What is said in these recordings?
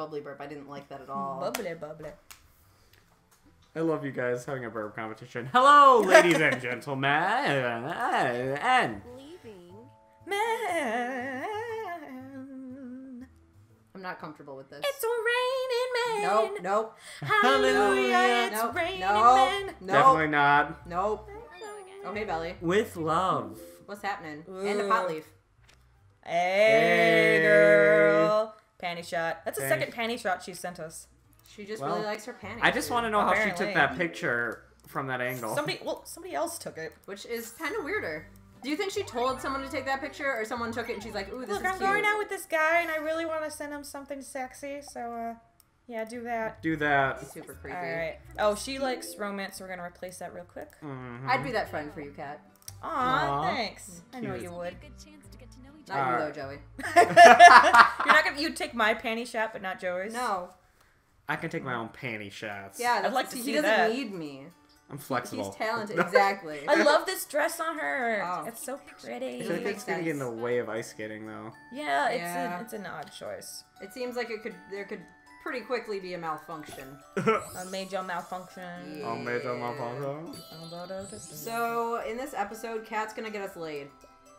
bubbly burp. I didn't like that at all. Bubbly, bubbly. I love you guys having a burp competition. Hello, ladies and gentlemen. And Leaving. Man. I'm not comfortable with this. It's a raining man. Nope, nope, Hallelujah, it's nope, raining nope, man. definitely nope, not nope. Okay, again. Belly. with love. What's happening? And a pot leaf. Hey, Hey. Girl. Panty shot. That's the Panty- second panty shot she sent us. She just Well, really likes her panties. I just want to dude. know how she took that picture from that angle. Somebody, well, somebody else took it. Which is kind of weirder. Do you think she told someone to take that picture, or someone took it and she's like, "Ooh, this is cute." Look, is I'm cute." going out with this guy, and I really want to send him something sexy. So, uh, yeah, do that. Do that. Super creepy. All right. Oh, she likes romance, so we're gonna replace that real quick. Mhm. I'd be that friend for you, Kat. Aw, Aw. thanks. I know you would. a good chance to get to know Not other. you though, Joey. You're not gonna. You'd take my panty shot, but not Joey's. No. I can take my own panty shots. Yeah, I'd that's, like to see he see doesn't that. need me. I'm flexible. He's talented. Exactly. I love this dress on her. Oh. It's so pretty. I feel like Makes it's gonna get in the sense. way of ice skating though. Yeah, it's Yeah. A, it's an odd choice. It seems like it could there could pretty quickly be a malfunction. A major malfunction. Yeah. Oh, major motherfucker. So in this episode, Kat's gonna get us laid.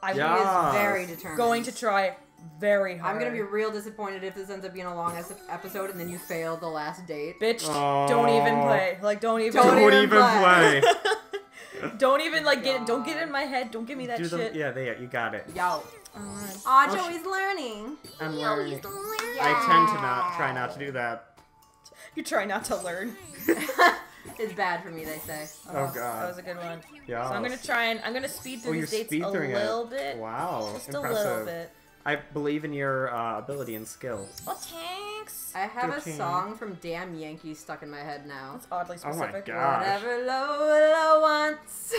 I Yeah. He Yes. is very determined. going to try very hard. I'm gonna be real disappointed if this ends up being a long episode and then you fail the last date. Bitch, don't even play. Like, don't even. Don't Don't even even play. play. don't even like get it. Don't get it in my head. Don't give me that Do the, shit. yeah, there, you got it. Yo. Alright. Aw, Oh, Joey's learning. I'm Yo, learning. he's. I tend to not try not to do that. You try not to learn. it's bad for me, they say. Oh god. That was a good one. Yeah. So I'm gonna try and I'm gonna speed Oh, through you're these dates a little it. bit. Wow. Just impressive. a little bit. I believe in your uh, ability and skill. Oh, thanks. I have a song from Damn Yankees stuck in my head now. It's oddly specific. Oh my specific. God. Gosh. Whatever Lola wants,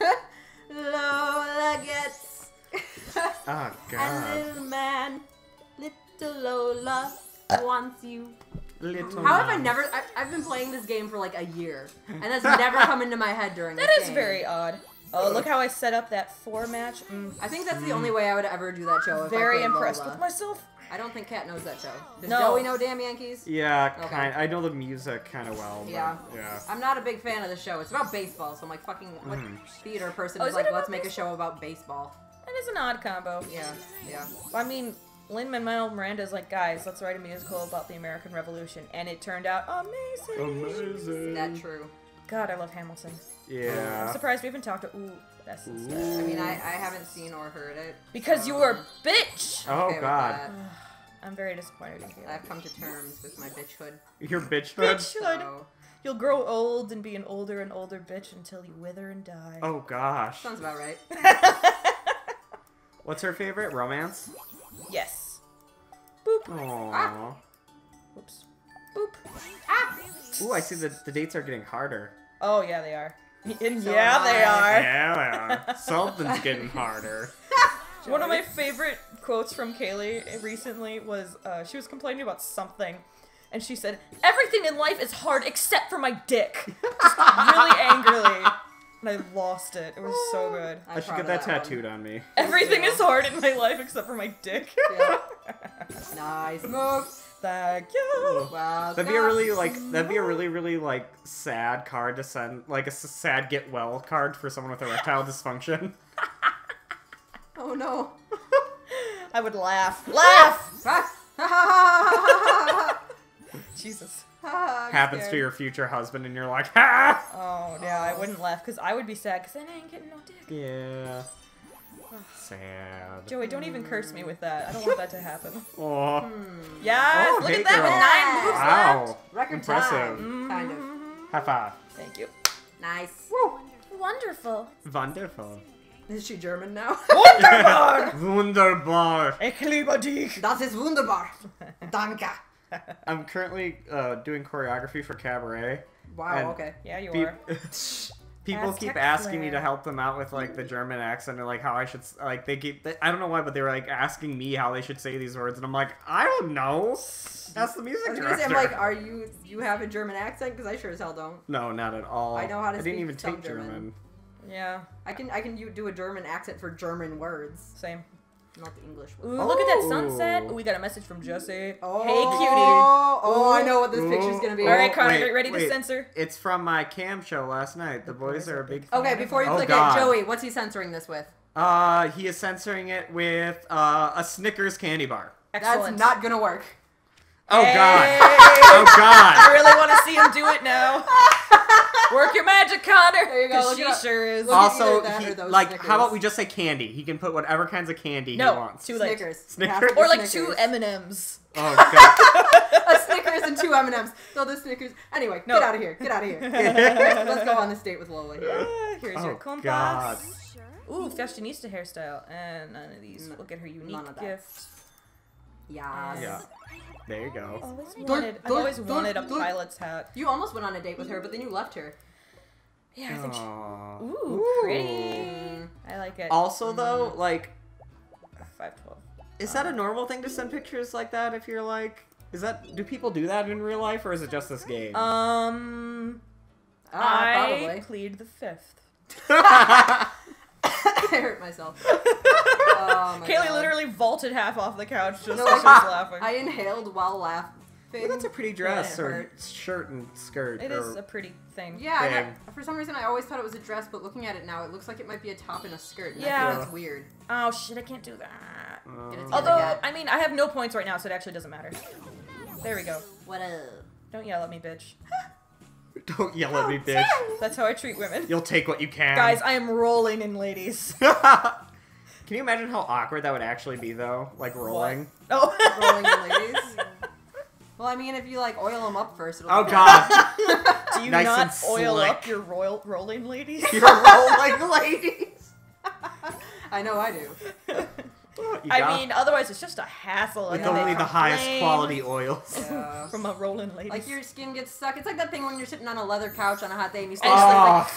Lola gets. Oh god. and god. little man, little Lola wants you. Little How have I never? I, I've been playing this game for like a year, and that's never come into my head during. That this is game. very odd. Oh, look how I set up that four match. Mm, I think that's the only way I would ever do that show. If very played impressed Lola. with myself. I don't think Kat knows that show. Does No. Joey know Damn Yankees? Yeah, Okay. kind. I know the music kind of well. But Yeah. Yeah. I'm not a big fan of the show. It's about baseball, so I'm like, fucking, what Mhm. theater person Oh, is is like, let's make a show about baseball? That is an odd combo. Yeah, yeah. I mean, Lin Manuel Miranda's like, guys, let's write a musical about the American Revolution, and it turned out amazing. Amazing. Is that true? God, I love Hamilton. I'm surprised we haven't talked to ooh that's instead. Ooh. I mean, I, I haven't seen or heard it. Because you were a bitch. Oh Okay god. I'm very disappointed in you. I've come to terms with my bitchhood. Your bitch. Bitch. Should. So, You'll grow old and be an older and older bitch until you wither and die. Oh gosh. sounds about right. What's her favorite? Romance? yes. Boop. Aww. Oops. Boop. Ah! Ooh, I see the, the dates are getting harder. Oh yeah, they are. And So yeah, they are. Yeah, they are. Something's getting harder. One of my favorite quotes from Caileigh recently was uh, she was complaining about something, and she said, "Everything in life is hard except for my dick." Just really angrily, and I lost it. It was so good. I'm I should get of that one. tattooed on me. Everything is hard in my life except for my dick. Yeah. nice move. Thank you. Wow. That'd be a really like that'd be a really really like sad card to send like a s- sad get well card for someone with erectile dysfunction. Oh no. I would laugh. Laugh. Jesus. I'm Happens to your future husband and you're like, ha! Oh yeah, I wouldn't laugh because I would be sad because then I ain't getting no dick. Yeah. Sad. Joey, don't even curse me with that. I don't want that to happen. Aw. Yes, Oh, look hey, at that girl. with nine moves left. Wow. Record Impressive. time. Kind of. High five. Thank you. Nice. Wonderful. Wonderful. Is she German now? Wunderbar. Wunderbar. Ich liebe dich. das ist wunderbar. Danke. I'm currently uh, doing choreography for cabaret. Wow, okay. Yeah, you Pe- are. People Aztec keep asking me to help them out with like the mm-hmm. German accent and like how I should like they keep they, I don't know why but they were like asking me how they should say these words and I'm like I don't know. That's the music I was say, I'm like, are you, you have a German accent? Because I sure as hell don't. no, not at all. I know how to I didn't speak even some take German. German. Yeah, I can, I can do a German accent for German words. same. Not the English one. Oh, look at that sunset. Ooh. Ooh, we got a message from Jesse. Oh, Hey, cutie. Oh, I know what this picture's gonna be. All right, Connor, wait, get ready wait. to censor. It's from my cam show last night. The boys are a big. Okay, before you Oh, click God. it, Joey, what's he censoring this with? Uh, he is censoring it with uh, a Snickers candy bar. Excellent. That's not gonna work. Oh Hey! God! Oh God. I really want to see him do it now. Work your magic, Connor. There you go, 'cause look she up. sure is. Look at also, either that he- like, Snickers. how about we just say candy? He can put whatever kinds of candy No, he wants. too late. Snickers. Snickers? It has to be Or like two M and M's. Oh God! a Snickers and two M and M's. Throw the Snickers. Anyway, No. get out of here. Get out of here. Let's go on this date with Lola here. Here's Oh, your compass. God. Ooh, fashionista hairstyle, and none of these. N- Look at her unique none of that. gift. Yes. Yeah. There you go. Always Don't- wanted. I've don't- always don't- wanted a don't- pilot's hat. You almost went on a date with her, but then you left her. Yeah, I think. She, Aw. ooh, pretty. Mm. I like it. Also, though, like, Five twelve. is that a normal thing to send pictures like that? If you're like, is that do people do that in real life, or is it just this game? Um, Ah, I probably. plead the fifth. I hurt myself. Oh my Caileigh God. literally vaulted half off the couch just No, so like, she was laughing. I inhaled while laughing. Well, that's a pretty dress It or hurt. shirt and skirt. It is a pretty thing. Yeah, Thing. got, for some reason I always thought it was a dress, but looking at it now, it looks like it might be a top and a skirt. And Yeah. that's weird. Oh shit, I can't do that. Uh, Although, together. I mean, I have no points right now, so it actually doesn't matter. There we go. What up? Don't yell at me, bitch. don't yell at me, bitch. That's how I treat women. You'll take what you can. Guys, I am rolling in ladies. Can you imagine how awkward that would actually be, though? Like rolling. Oh. Rolling ladies. Well, I mean, if you like oil them up first, it'll Oh be God! Do you Nice not oil slick. up your royal rolling ladies? You're rolling, ladies. I know I do. You I mean, otherwise it's just a hassle. with and then they only the highest quality oils. Yeah. from a rolling lady. Like your skin gets stuck. It's like that thing when you're sitting on a leather couch on a hot day and you oh. start like, Oh,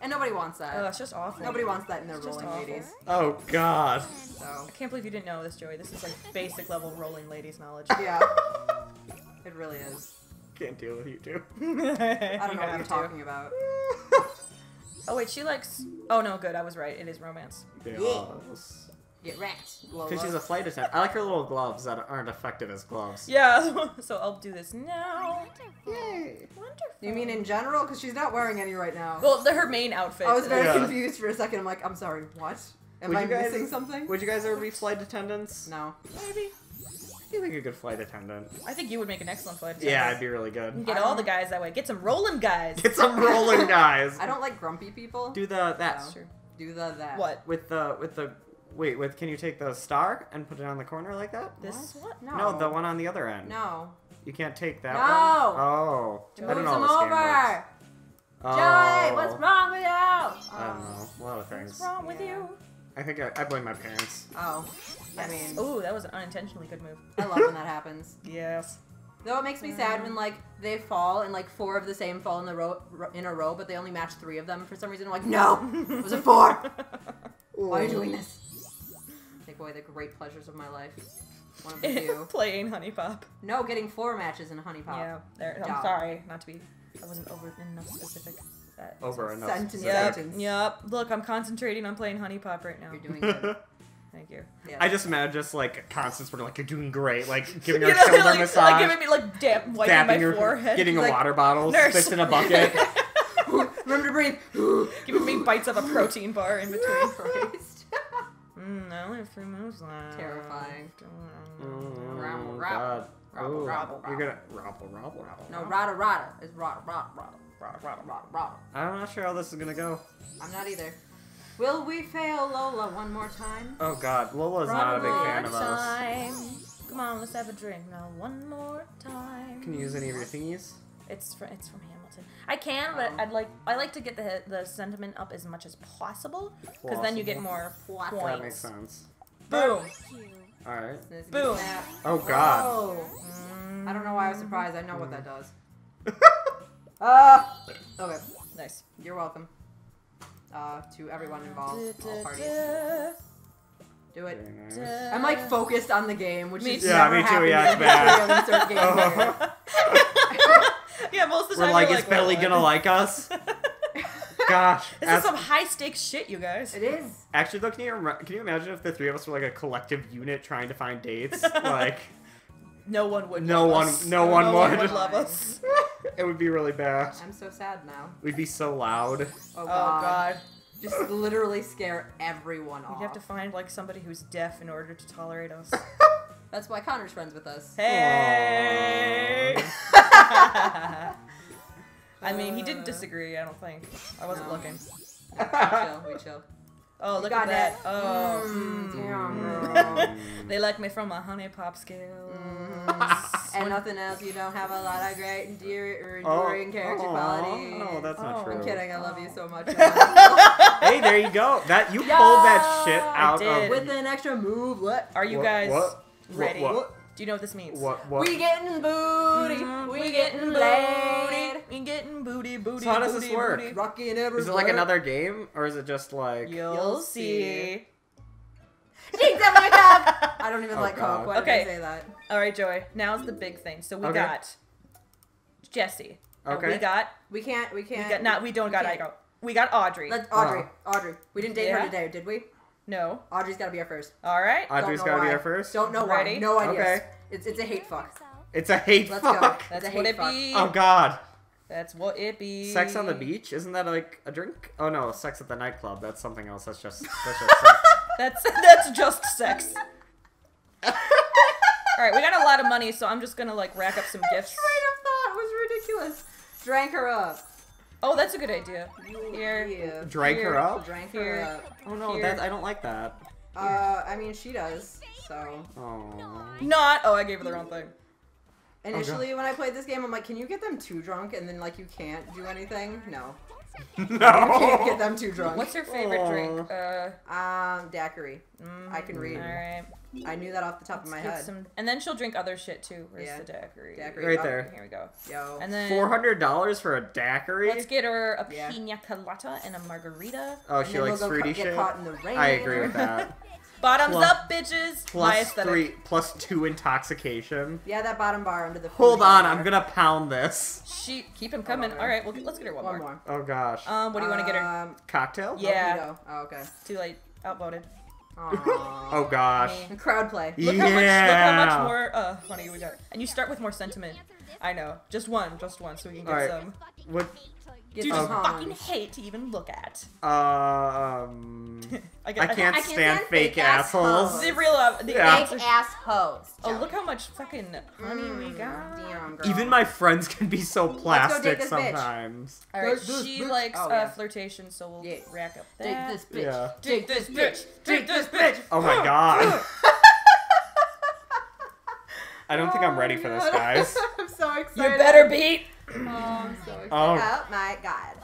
and nobody wants that. Oh, it's just awful. Nobody wants that in their It's rolling ladies. oh God! So I can't believe you didn't know this, Joey. This is like basic level rolling ladies knowledge. yeah, it really is. Can't deal with you two. I don't know what you're talking about. Oh wait, she likes. Oh no, good. I was right. It is romance. Yes. Get wrecked, Because she's a flight attendant. I like her little gloves that aren't effective as gloves. Yeah. so I'll do this now. Yay! Wonderful. You mean in general? Because she's not wearing any right now. Well, they're her main outfit. I was very Yeah. confused for a second. I'm like, I'm sorry, what? Am Would I guys- missing something? Would you guys ever be flight attendants? No. Maybe. You think a good flight attendant? I think you would make an excellent flight attendant. Yeah, I'd be really You good. can get all the guys that way. Get some rolling guys. Get some rolling guys. I don't like grumpy people. Do the that No. Sure. Do the that. What? with the with the wait with. Can you take the star and put it on the corner like that? This what? No. No, the one on the other end. No. You can't take that No. one. Oh, I Moves don't them know how this game over. works. Oh. Joey, what's oh. wrong with you? I Oh. don't know. A lot of things. What's wrong with Yeah. you? I think I, I blame my parents. Oh. I mean, Ooh, that was an unintentionally good move. I love when that happens. Yes. Though it makes me sad when like they fall and like four of the same fall in the row in a row, but they only match three of them for some reason. I'm like, no, it was a four. Why are you doing this? Take away the great pleasures of my life. One of the few. Playing Hunie Pop. No, getting four matches in Hunie Pop. Yeah. There. I'm Dog. sorry, not to be. I wasn't over enough specific. That. Over enough. Sentence. Yep. Yep. Look, I'm concentrating on playing Hunie Pop right now. You're doing good. Thank you. Yeah. I just imagine just like Constance were like, "You're doing great," like giving her You know, shoulder like, massage, like giving me like damp wiping my your forehead, getting a water bottle, nurse. fixed in a bucket. Remember to breathe. giving me bites of a protein bar in between. Christ. Mm, I only have three moves left. Terrifying. Oh, Rabble, God. rabble. Rabble, Ooh, rabble, You're gonna rabble, rabble, rabble. No, rada rada. It's rada rada rada rada rada rada rada. I'm not sure how this is gonna go. I'm not either. Will we fail Lola one more time? Oh God, Lola's One not a big more fan of us. time. Come on, let's have a drink now. One more time. Can you use any of your thingies? It's from it's from Hamilton. I can, but Oh. I'd like I like to get the the sentiment up as much as possible because then you get more Possible. points. That makes sense. Boom. All right. Boom. Oh God. Oh. Mm, I don't know why I was surprised. I know what that does. Ah. okay. Nice. You're welcome. Uh, to everyone involved, all parties. Do it. Nice. I'm like focused on the game, which Me is too. Yeah, never me too, happened yeah, in it's the bad. history of insert game here. Oh. yeah, most of the We're time like, you're is Belly what? gonna like us? Gosh. This as- is some high stakes shit, you guys. It is. Actually, though, can you can you imagine if the three of us were like a collective unit trying to find dates? like, No one would. No love one- us. no one would. would love us. it would be really bad. I'm so sad now. We'd be so loud. Oh Oh god. god. Just literally scare everyone off. We'd have to find like somebody who's deaf in order to tolerate us. That's why Connor's friends with us. Hey. I mean, he didn't Uh, disagree. I don't think. I wasn't no. looking. We chill. We chill. Oh, look at that. it. Oh. Mm, damn, mm. they like me from a honey popsicle. and nothing else. You don't have a lot of great endear- or Oh, enduring character aw, qualities. No, that's not Oh. true. I'm kidding. I love you so much. Hey, there you go. That you pulled that shit out of. With an extra move, what? Are you What- guys what? ready? What? What? Do you know what this means? What? What? We getting booty. Mhm, We getting laid. We getting booty, booty. So how does this work? booty. and every. Is it like another game, or is it just like? You'll, You'll see. Jinx at my top. I don't even Oh, like God. Coke. Why Okay. did I say that? All right, Joey. Now's the big thing. So we Okay. got Jesse. Okay. We got. We can't. We We can't. got. Not. We don't got can't. We got Audrey. Let's Audrey. Audrey. We didn't date Yeah? her today, did we? No. Audrey's got to be our first. All right. Audrey's Don't know gotta be why. our first. Don't know why. Ready? No ideas. Okay. It's it's a hate fuck. It's a hate Let's fuck. go. That's It's a what hate it fuck. be. Oh God. That's what it be. Sex on the beach? Isn't that like a drink? Oh no, sex at the nightclub. That's something else. That's just that's just sex. That's that's just sex. All right, we got a lot of money, so I'm just gonna like rack up some gifts. Train of thought was ridiculous. Drank her up. Oh, that's a good idea. Here. Yeah. Drank her up? Drank Here. her up. Oh no, that I don't like that. Uh, I mean she does. So Oh. Not. Oh, I gave her the wrong thing. initially when I played this game, I'm like, can you get them too drunk and then like you can't do anything? No, no! you can't get them too drunk. What's your favorite Aw. drink? Uh, um daiquiri? mm, I can read. All right. I knew that off the top of my head. some, and then she'll drink other shit too. Where's Yeah. the daiquiri? Daiquiri. Right Oh, there. Here we go. Yo. And then Four hundred dollars for a daiquiri? let's get her a Yeah. pina colada and a margarita. oh, And she then we'll likes fruity shit. caught in the rain. I agree with that. Bottoms Plus- up, bitches. Plus aesthetic. three, plus two intoxication. Yeah, that bottom bar under the. Hold on, bar. I'm gonna pound this. She keep him coming. All right, well let's get her one, One more. more. Oh gosh. Um, what do you want to get her? Um, Cocktail? Yeah. Oh, okay. Too late. Outvoted. Oh gosh. Crowd play. Look yeah. how much. Look how much more uh, money we got. And you start with more sentiment. I know. Just one. Just one, so we can get Alright. some. What? Get You some just fucking hate to even look at. Um. I, I can't I can't stand stand fake fake ass assholes. hoes. The real. Uh, the yeah. Fake ass hoes. Oh, look how much fucking honey we Mm, got. Damn, girl. Even my friends can be so plastic this bitch. sometimes. All right, This- this she bitch- likes oh, uh, yeah. flirtation, so we'll Yeah. rack up Take that. this bitch. Yeah. Take this bitch. Take this bitch. Oh my god. I don't think I'm ready for this, Oh, guys. I'm so excited. You excited. better beat. Oh, I'm so excited. Oh. Oh, my god.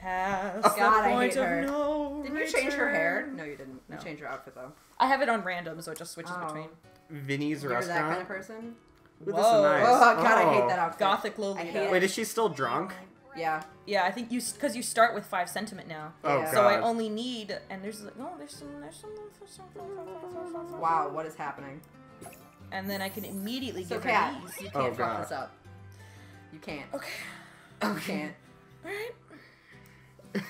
Past God, the I hate of her. no Didn't you change her hair? No, you didn't. No. You changed her outfit though. I have it on random, so it just switches Oh. between Vinny's You're that kind of person. Ooh, this Whoa. is nice. Oh god, I hate Oh. that outfit. gothic I Lolita. hate. Wait, is she still drunk? Yeah. Yeah, I think you because you start with five sentiment now. Oh Yeah. god. So I only need and there's like no there's some there's some Wow, what is happening? And then I can immediately So give Kat, her these. you Oh, can't fuck God. this up. You can't. Okay, You can't. all right.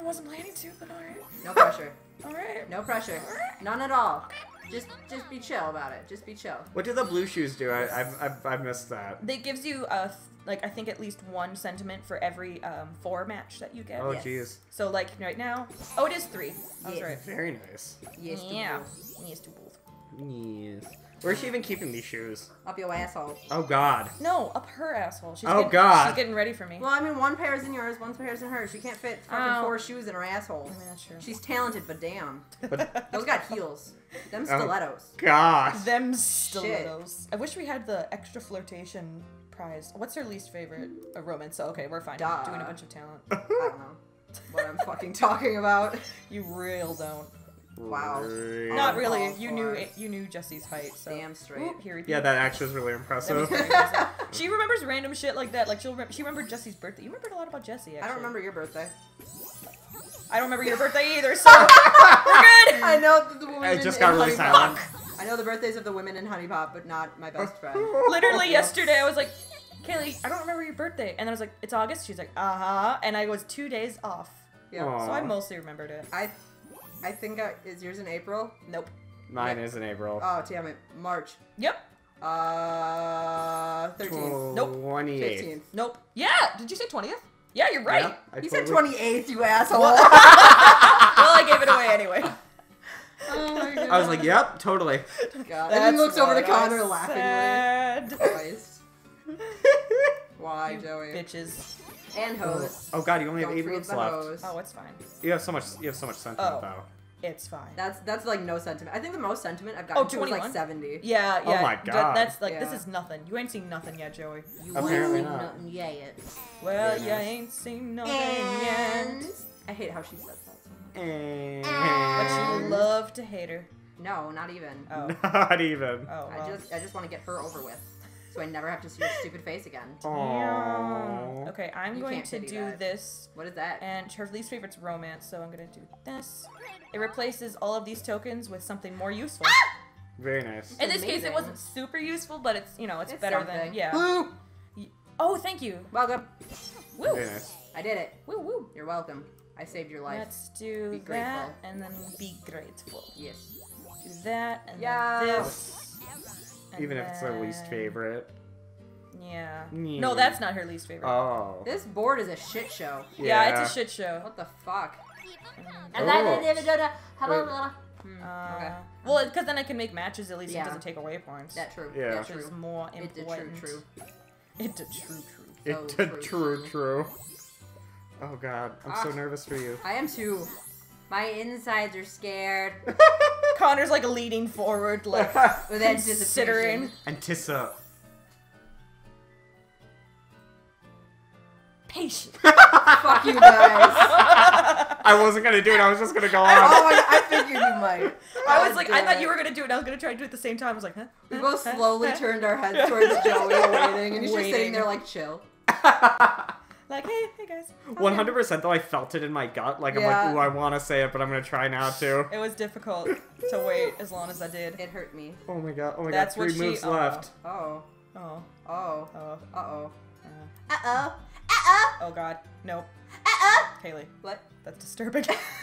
I wasn't planning to, but all right, No pressure. all right. No pressure. None at all. Just just be chill about it. Just be chill. What do the blue shoes do? I I've, I've, I've missed that. They gives you a th- like I think at least one sentiment for every um, four match that you get. Oh Yes. jeez. So like right now, oh it is three. I was Yeah. right. Very nice. Yes, to yeah. both. Yes to both. Yes. Where's she even keeping these shoes? Up your asshole. Oh god. No, up her asshole. She's Oh, getting, God. She's getting ready for me. Well, I mean, one pair's in yours, one pair's in hers. She can't fit fucking Oh. four shoes in her asshole. I mean that's true. She's talented, but damn. But Those got heels. Them Oh. stilettos. gosh. Them stilettos. I wish we had the extra flirtation prize. What's her least favorite? A romance. So okay, we're fine. Duh. Doing a bunch of talent. I don't know what I'm fucking talking about. You real don't. Wow. Not really. all You for knew it. you knew Jesse's height. So Damn straight. Oop, here Yeah, that actually is really That was impressive. She remembers random shit like that. Like she'll rem- she remembered Jesse's birthday. You remembered a lot about Jesse. Actually. I don't remember your birthday. I don't remember your birthday either. So we're good. I know the, the women I just in got really Honey silent. Pop. I know the birthdays of the women in Hunie Pop, but not my best friend. Literally yesterday, I was like, Caileigh, I don't remember your birthday, and then I was like, it's August. She's like, uh huh, and I was two days off. Yeah. Aw. So I mostly remembered it. I, I think I, is yours in April? Nope. Mine is in April. Oh damn it, March. Yep. Uh, 13th. Nope. 28th. 15th. Nope. Yeah. Did you say twentieth? Yeah, you're right. Yeah, I You said totally- 28th, you asshole. well, I gave it away anyway. oh my god. I was like, yep, totally. God. And then looks over to Connor laughingly. said. Christ. Why, Joey? Bitches. And oh, hose. Oh god, you only have Don't eight forget moves the left. hose. Oh, it's fine. You have so much. You have so much sentiment Oh. though. It's fine. That's that's like no sentiment. I think the most sentiment I've oh, gotten Oh, to was like 70. Yeah, Oh yeah. my d- God. That's like this is nothing. You ain't seen nothing yet, Joey. You Apparently ain't seen not. nothing yet. Well, Very you nice. ain't seen nothing And yet. I hate how she says that so much. And... But you And- love to hate her. No, not even. Oh. Not even. Oh, well. I just I just want to get her over with, so I never have to see her stupid face again. Aww. Okay, I'm You going to do that. this. What is that? And her least favorite's romance, so I'm gonna do this. It replaces all of these tokens with something more useful. Ah! Very nice. In this case, it wasn't super useful, but it's you know it's, It's better something. than yeah. Woo! Oh, thank you. Welcome. Woo, Very nice. I did it. woo, woo. You're welcome. I saved your life. Let's do Be that grateful. and then be grateful. Yes. Do that and Yeah. then this. And Even if it's their least favorite. Yeah. Yeah. No, that's not her least favorite. Oh. This board is a shit show. yeah. it's a shit show. What the fuck? Oh. Hmm, Uh, okay. Well, because then I can make matches. At least Yeah. it doesn't take away points. That true. Yeah. That which is true. more It did important. true. True. It did true, true. It's So a true, true, true. Oh god, I'm so Ah. nervous for you. I am too. My insides are scared Connor's like leaning forward, like with considering. anticipation. Antissa. Patient. Fuck you guys. I wasn't gonna do it. I was just gonna go oh on. my, I figured you might. I was God like, I thought it. you were gonna do it. and I was gonna try to do it at the same time. I was like, huh? We both slowly turned our heads towards Joey, waiting, and he's just sitting there like chill. Like, hey, hey guys. One hundred percent though, I felt it in my gut. Like I'm like, ooh, I want to say it, but I'm gonna try now too. It was difficult to wait as long as I did. It hurt me. Oh my god, oh my That's god, what three she- moves oh. left. Oh. Oh, Oh. oh, Uh oh. uh, Uh oh. Uh oh. oh God, nope. Uh oh. Caileigh, What? that's disturbing.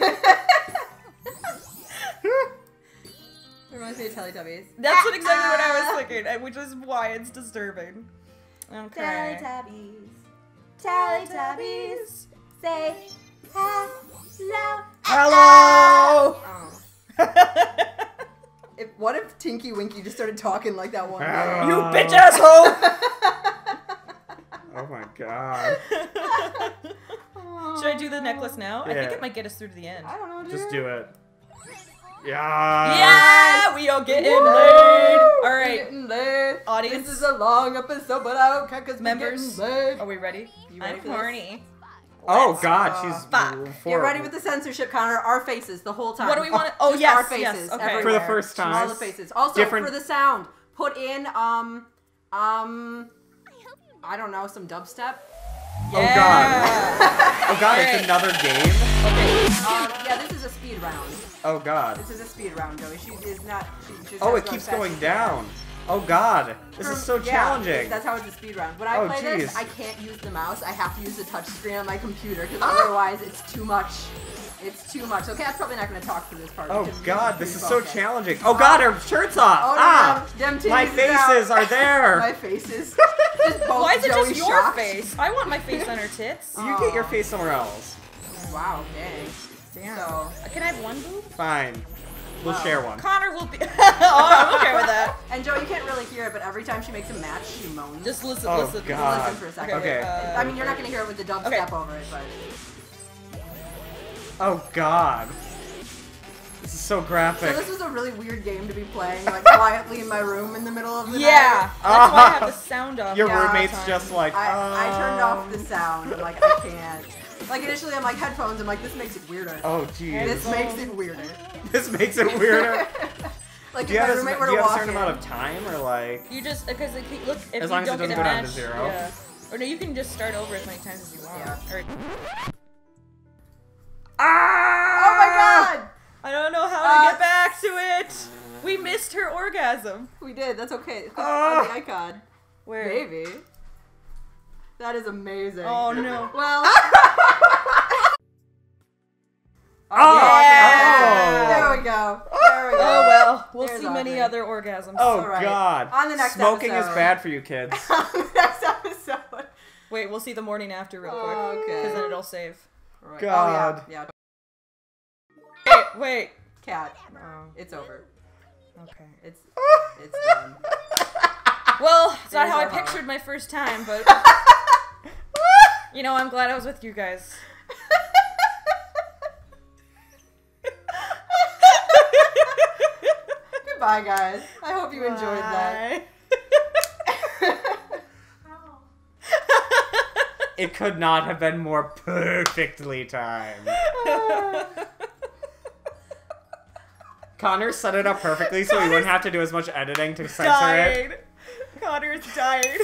Reminds me of Teletubbies. That's what exactly what I was thinking, and which is why it's disturbing. Okay. Teletubbies. Teletubbies. Say hello. Hello. Oh. If, what if Tinky Winky just started talking like that one day? you bitch asshole. Oh my god. Should I do the necklace now? I think it might get us through to the end. I don't know, dude. Just do it. Yeah. Yeah, we are getting Woo! laid. All We're getting laid. audience. This is a long episode, but I don't care because Members. we're getting laid. Are we ready? You ready I'm horny. Oh Let's- god, uh, she's fuck. horrible. Get ready with the censorship, Connor. Our faces the whole time. What do we want? to... Oh Just yes, our faces yes. Okay. everywhere. For the first time. All the faces. Also Different- for the sound, put in um um I don't know some dubstep. Oh god. Oh god, it's another game. Okay. Um, yeah, this is a speed round. Oh god. This is a speed round, Joey. She is not. She just Oh, it keeps going as can. down. Oh god. This is so Yeah, challenging. That's how it's a speed round. When I Oh, play this. I can't use the mouse. I have to use the touch screen on my computer because Ah! otherwise it's too much. It's too much. Okay, I'm probably not going to talk through this part. Oh god, this is so okay. challenging. Oh god, her shirt's off. Oh, ah! damn, them My titties out. faces are there. my faces. Just both Why is it Joey just your shocked. face? I want my face on her tits. You get your face somewhere else. Wow, dang. Damn. So, Uh, Can I have one boob? Fine. We'll Wow. share one. Connor will be. oh, I'm okay with that. and Joe, you can't really hear it, but every time she makes a match, she moans. Just listen. Oh, listen. God. listen for a second. Okay. uh, I mean, you're not going to hear it with the dubstep Okay. over it, but Oh god. This is so graphic. so graphic. this was a really weird game to be playing, like quietly in my room in the middle of the Yeah. night. Yeah, that's why I have the sound off. Your Yeah, roommate's just like, I, I turned off the um, sound. I'm like, I can't. Like initially, I'm like headphones. I'm like, this makes it weirder. Oh jeez. this makes it weirder. This makes it weirder. like do if you my have, a, roommate do were to you have a walk certain in, amount of time or like? You just because it, keep- look if As you long as it don't get doesn't a go down match, to zero. Yeah. Or no, you can just start over as many times as you want. Yeah. Or, Ah! Oh my god! I don't know how Uh, to get back to it. We missed her orgasm. We did. That's okay. Click on the icon. Where? Maybe. That is amazing. Oh no. Well. oh, yeah. Oh. There we go. There we go. Oh well, we'll There's see many me. other orgasms. Oh right. God. On the next Smoking episode. is bad for you kids. next episode. Wait, we'll see the morning after real quick. Oh, okay. Because then it'll save. God. Oh, yeah. yeah. Wait, wait. Kat. Oh. It's over. Okay. It's it's done. Well, it's not how I pictured my first time, but you know, I'm glad I was with you guys. Goodbye, guys. I hope you enjoyed that. It could not have been more perfectly timed. Connor set it up perfectly so he wouldn't have to do as much editing to censor it. died. Connor's tired.